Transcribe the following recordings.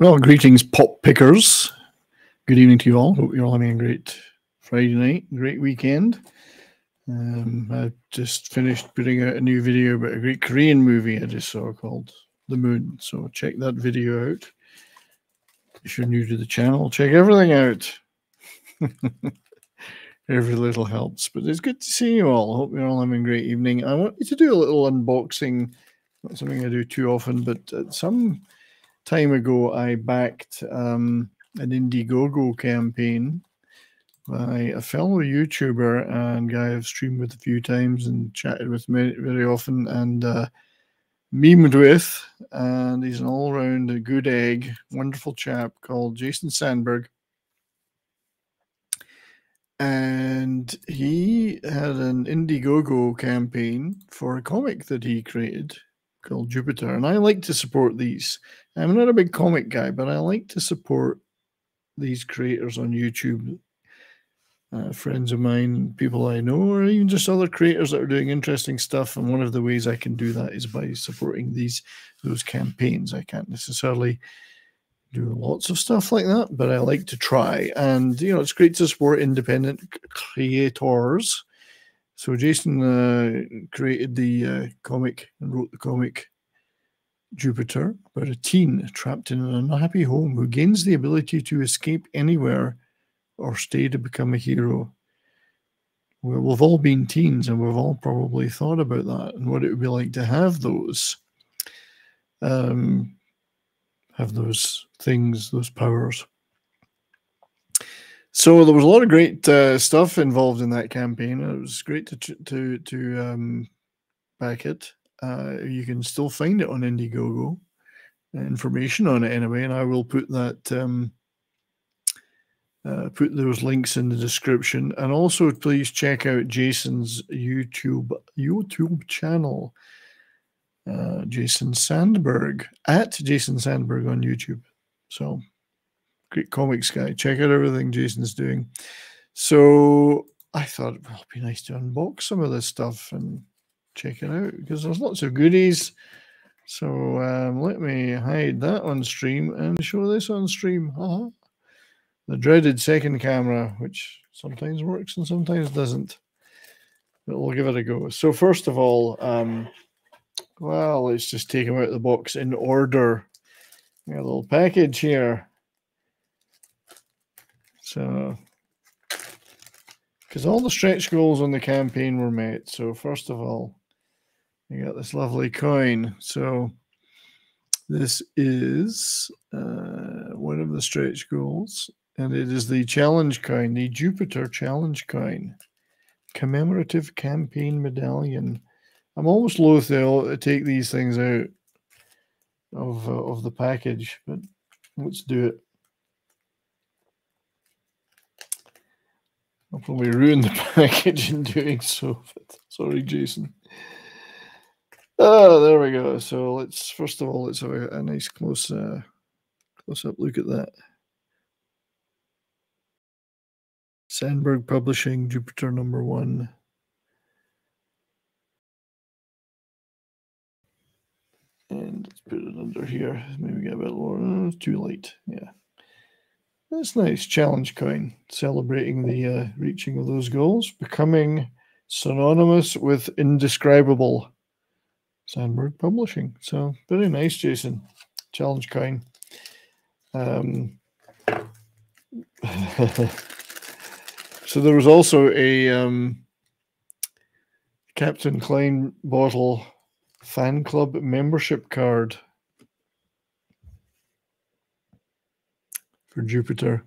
Well, greetings, pop pickers. Good evening to you all. Hope you're all having a great Friday night, great weekend. Um, I just finished putting out a new video about a great Korean movie I just saw called The Moon. So check that video out. If you're new to the channel, check everything out. Every little helps. But it's good to see you all. Hope you're all having a great evening. I want you to do a little unboxing. Not something I do too often, but some time ago, I backed um, an Indiegogo campaign by a fellow YouTuber and guy I've streamed with a few times and chatted with very often and uh, memed with. And he's an all round good egg, wonderful chap called Jason Sandberg. And he had an Indiegogo campaign for a comic that he created called Jupiter. And I like to support these. I'm not a big comic guy, but I like to support these creators on YouTube. Uh, friends of mine, people I know, or even just other creators that are doing interesting stuff. And one of the ways I can do that is by supporting these those campaigns. I can't necessarily do lots of stuff like that, but I like to try. And you know, it's great to support independent creators so Jason uh, created the uh, comic and wrote the comic Jupiter about a teen trapped in an unhappy home who gains the ability to escape anywhere or stay to become a hero. We've all been teens and we've all probably thought about that and what it would be like to have those, um, have those things, those powers. So there was a lot of great uh, stuff involved in that campaign. It was great to to to um, back it. Uh, you can still find it on Indiegogo. Information on it anyway, and I will put that um, uh, put those links in the description. And also, please check out Jason's YouTube YouTube channel, uh, Jason Sandberg at Jason Sandberg on YouTube. So great comics guy. Check out everything Jason's doing. So I thought well, it'd be nice to unbox some of this stuff and check it out because there's lots of goodies. So um, let me hide that on stream and show this on stream. Uh-huh. The dreaded second camera, which sometimes works and sometimes doesn't. But we'll give it a go. So first of all, um, well, let's just take them out of the box in order. A little package here. So, because all the stretch goals on the campaign were met. So, first of all, you got this lovely coin. So, this is uh, one of the stretch goals, and it is the challenge coin, the Jupiter challenge coin, commemorative campaign medallion. I'm almost loath to take these things out of uh, of the package, but let's do it. I'll probably ruin the package in doing so. Sorry, Jason. Oh, there we go. So let's first of all let's have a, a nice close uh, close up look at that. Sandberg Publishing, Jupiter number one. And let's put it under here. Maybe get a bit lower. It's too light. Yeah. That's nice. Challenge coin, celebrating the uh, reaching of those goals, becoming synonymous with indescribable. Sandberg Publishing. So very nice, Jason. Challenge coin. Um, so there was also a um, Captain Klein bottle fan club membership card for Jupiter.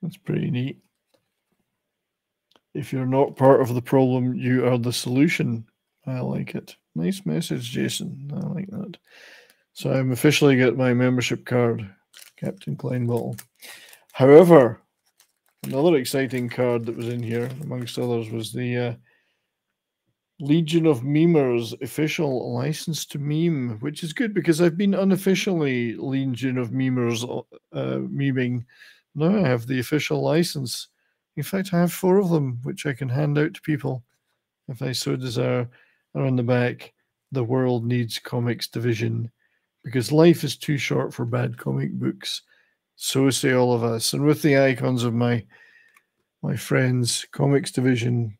That's pretty neat. If you're not part of the problem, you are the solution. I like it. Nice message, Jason. I like that. So I'm officially get my membership card, Captain Klein Bottle. However, another exciting card that was in here, amongst others, was the uh, Legion of Memers official license to meme, which is good because I've been unofficially Legion of Memers uh, memeing. Now I have the official license. In fact, I have four of them, which I can hand out to people if I so desire. And on the back, the world needs comics division because life is too short for bad comic books. So say all of us. And with the icons of my my friends, comics division,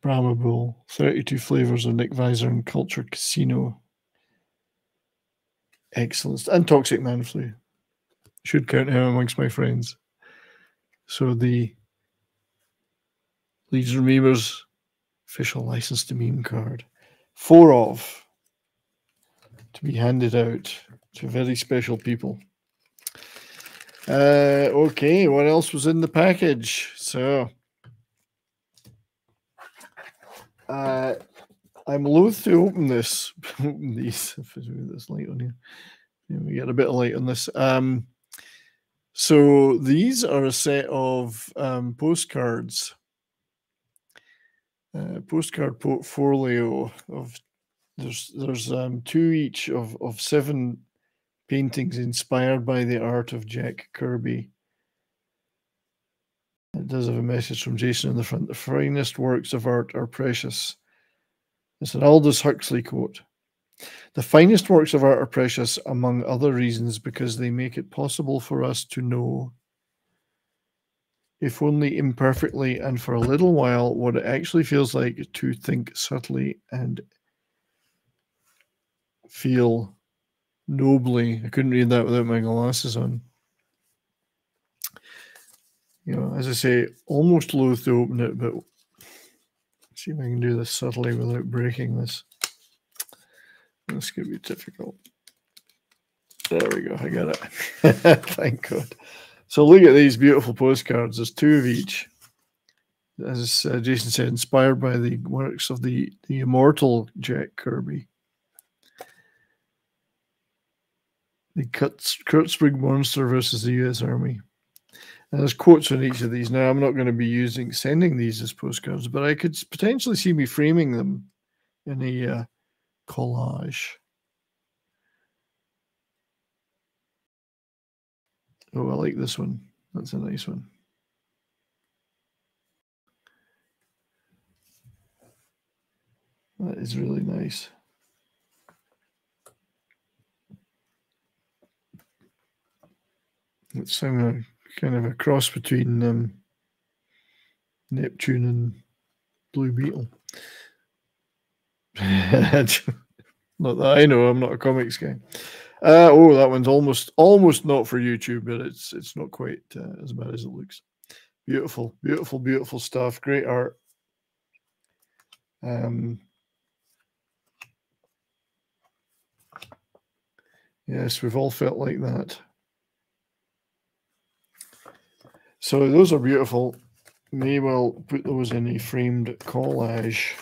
Brahma Bull, 32 flavors of Nick Visor and Culture Casino. Excellent. And Toxic Man Flu. Should count him amongst my friends. So the Legion Memers official license to meme card. Four of to be handed out to very special people. Uh, okay, what else was in the package? So Uh, I'm loath to open this. open these. If this light on here, yeah, we get a bit of light on this. Um, so these are a set of um, postcards, uh, postcard portfolio of there's there's um, two each of of seven paintings inspired by the art of Jack Kirby. It does have a message from Jason in the front. The finest works of art are precious. It's an Aldous Huxley quote. The finest works of art are precious, among other reasons, because they make it possible for us to know, if only imperfectly and for a little while, what it actually feels like to think subtly and feel nobly. I couldn't read that without my glasses on you know, as I say, almost loath to open it, but see if I can do this subtly without breaking this. This could be difficult. There we go. I got it. Thank God. So look at these beautiful postcards. There's two of each. As uh, Jason said, inspired by the works of the, the immortal Jack Kirby. The Kurtzberg monster versus the U.S. Army. And there's quotes on each of these. Now, I'm not going to be using sending these as postcards, but I could potentially see me framing them in a uh, collage. Oh, I like this one. That's a nice one. That is really nice. It's similar kind of a cross between um, Neptune and Blue Beetle. not that I know. I'm not a comics guy. Uh, oh, that one's almost almost not for YouTube, but it's it's not quite uh, as bad as it looks. Beautiful, beautiful, beautiful stuff. Great art. Um, yes, we've all felt like that. So those are beautiful. May well put those in a framed collage.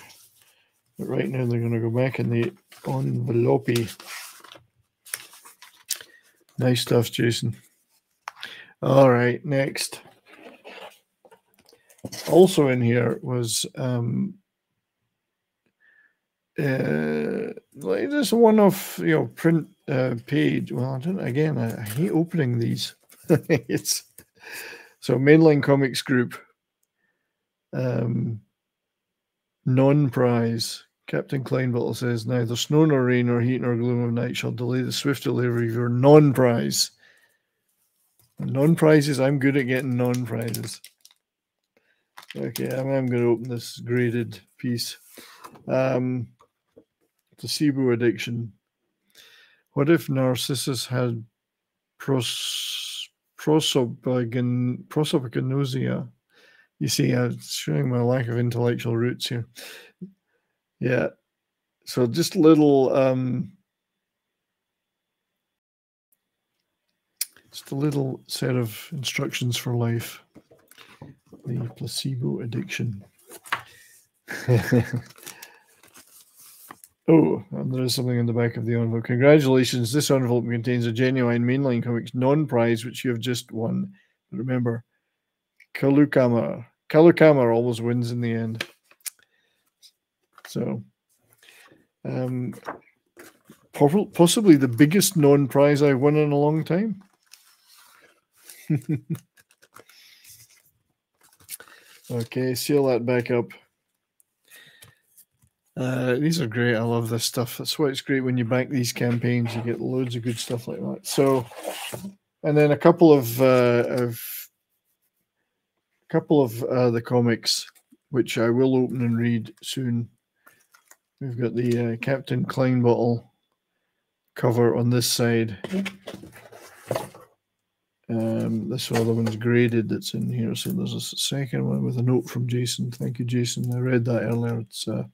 But right now they're going to go back in the envelope. Nice stuff, Jason. All right, next. Also in here was um, uh, like this one of you know print uh, page. Well, I don't. Again, I, I hate opening these. it's so mainline comics group, um, non-prize. Captain Kleinbottle says, neither snow nor rain nor heat nor gloom of night shall delay the swift delivery of your non-prize. Non-prizes, I'm good at getting non-prizes. Okay, I'm, I'm going to open this graded piece. Um, placebo addiction. What if Narcissus had pros prosopagnosia. You see, I'm showing my lack of intellectual roots here. Yeah. So just a little, um, just a little set of instructions for life. The placebo addiction. Oh, and there is something in the back of the envelope. Congratulations. This envelope contains a genuine mainline comics non prize, which you have just won. Remember, Kalukama. Kalukama always wins in the end. So, um, possibly the biggest non prize I've won in a long time. okay, seal that back up. Uh, these are great. I love this stuff. That's why it's great when you bank these campaigns. You get loads of good stuff like that. So, and then a couple of uh, of a couple of uh, the comics, which I will open and read soon. We've got the uh, Captain Klein bottle cover on this side. Um, this other one's graded that's in here. So there's a second one with a note from Jason. Thank you, Jason. I read that earlier. It's uh,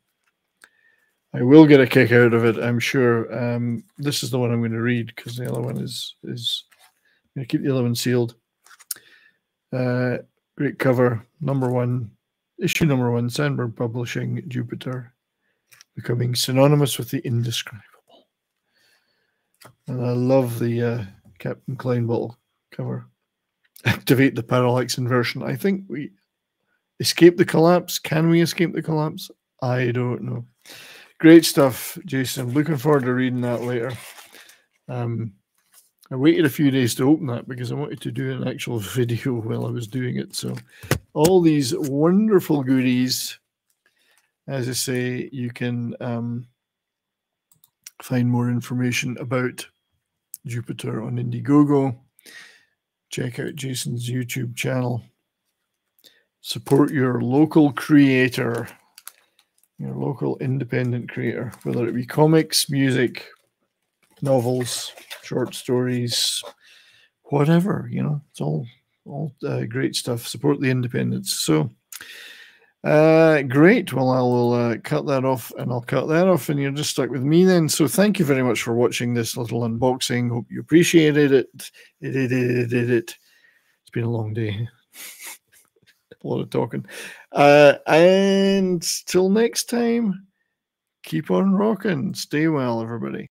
I will get a kick out of it, I'm sure. Um, this is the one I'm going to read because the other one is is I'm going to keep the other one sealed. Uh, great cover, number one, issue number one, Sandberg Publishing, Jupiter, becoming synonymous with the indescribable. And I love the uh, Captain Klein bottle cover. Activate the parallax inversion. I think we escape the collapse. Can we escape the collapse? I don't know. Great stuff, Jason. Looking forward to reading that later. Um, I waited a few days to open that because I wanted to do an actual video while I was doing it. So, all these wonderful goodies, as I say, you can um, find more information about Jupiter on Indiegogo. Check out Jason's YouTube channel. Support your local creator your local independent creator, whether it be comics, music, novels, short stories, whatever. You know, it's all all uh, great stuff. Support the independents. So. Uh, great. Well, I will uh, cut that off and I'll cut that off, and you're just stuck with me then. So, thank you very much for watching this little unboxing. Hope you appreciated it. It, it, it, it, it. It's been a long day. a lot of talking. Uh, and till next time, keep on rocking. Stay well, everybody.